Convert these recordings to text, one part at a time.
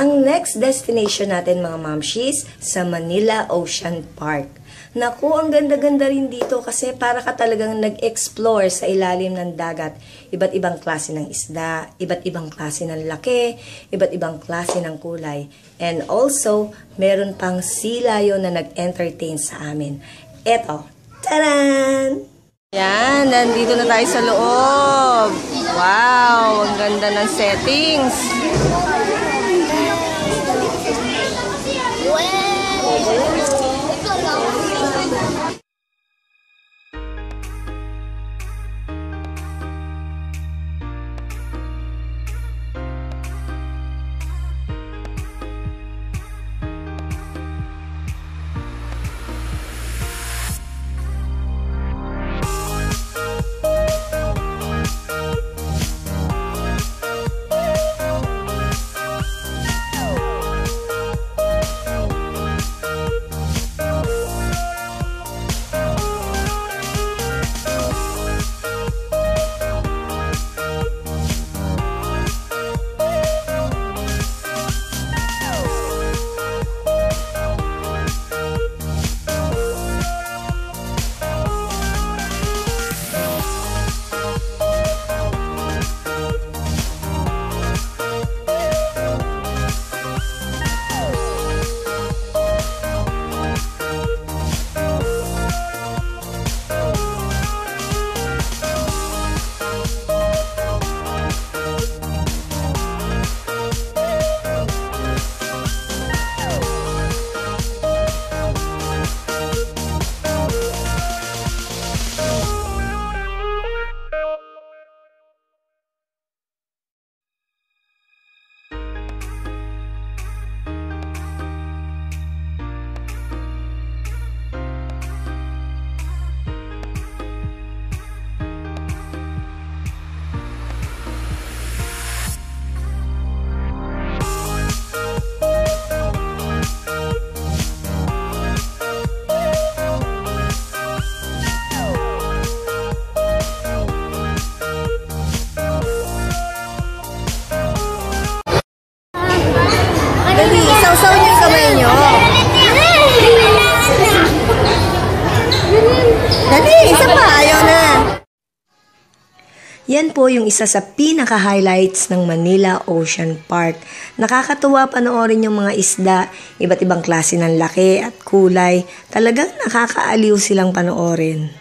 Ang next destination natin mga mamshis sa Manila Ocean Park. Naku, ang ganda-ganda rin dito kasi para ka talagang nag-explore sa ilalim ng dagat. Iba't ibang klase ng isda, iba't ibang klase ng laki, iba't ibang klase ng kulay. And also, meron pang silayo na nag-entertain sa amin. Eto, taran! Yan, nandito na tayo sa loob. Wow, ang ganda ng settings. Thank. Yan po yung isa sa pinaka-highlights ng Manila Ocean Park. Nakakatuwa panoorin yung mga isda, iba't ibang klase ng laki at kulay. Talagang nakakaaliw silang panoorin.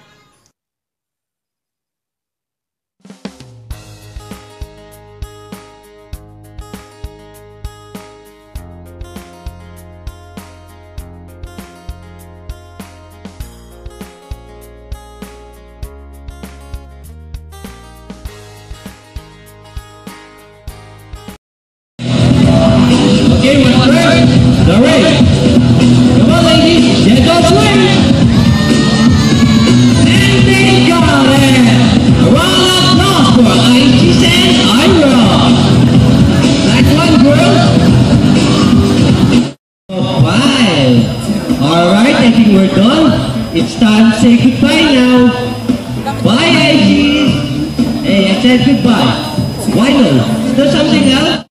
All right, I think we're done. It's time to say goodbye now. Bye, Aichi. Hey, I said goodbye. Why no? Is there something else?